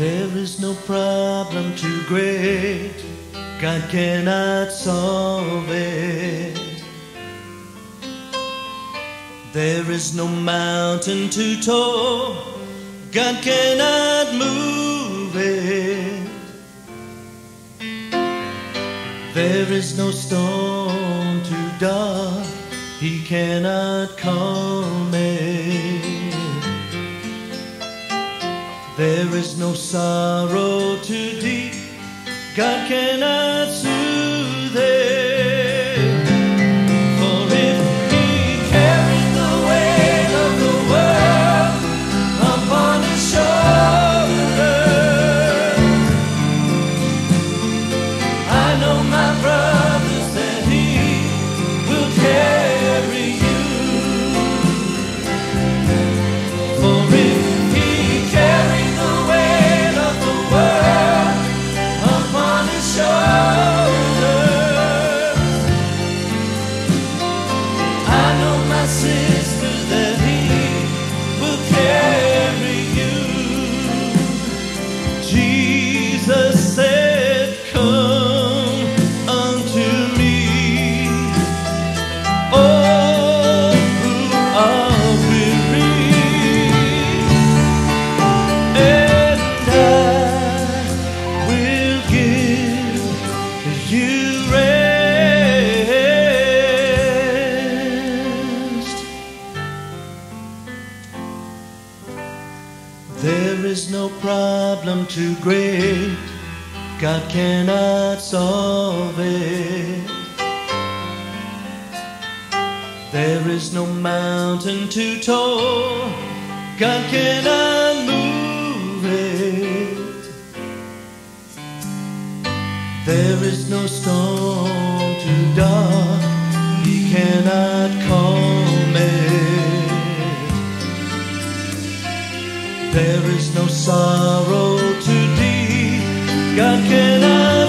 There is no problem too great, God cannot solve it. There is no mountain too tall, God cannot move it. There is no storm too dark, He cannot calm There is no sorrow too deep, God cannot soothe Jesus is no problem too great, God cannot solve it. There is no mountain too tall, God cannot move it. There is no storm too dark, He cannot sorrow too deep. God can I